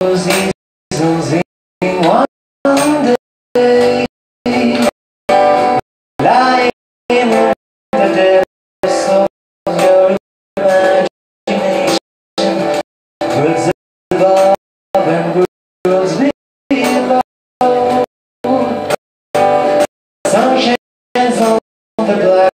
Zing, zing, one day Lying in the depths of your imagination Birds above and girls below Sunshine on the black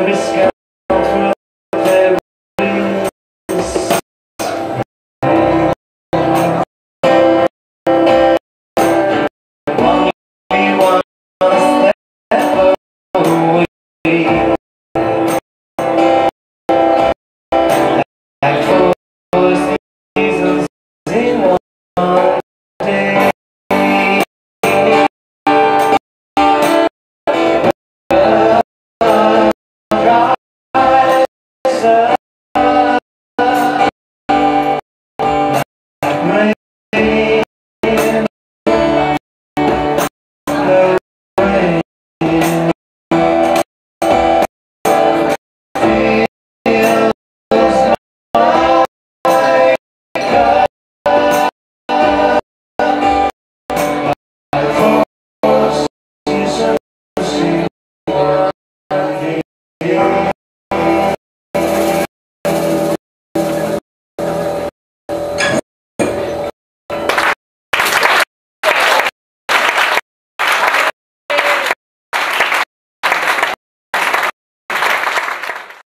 Riscar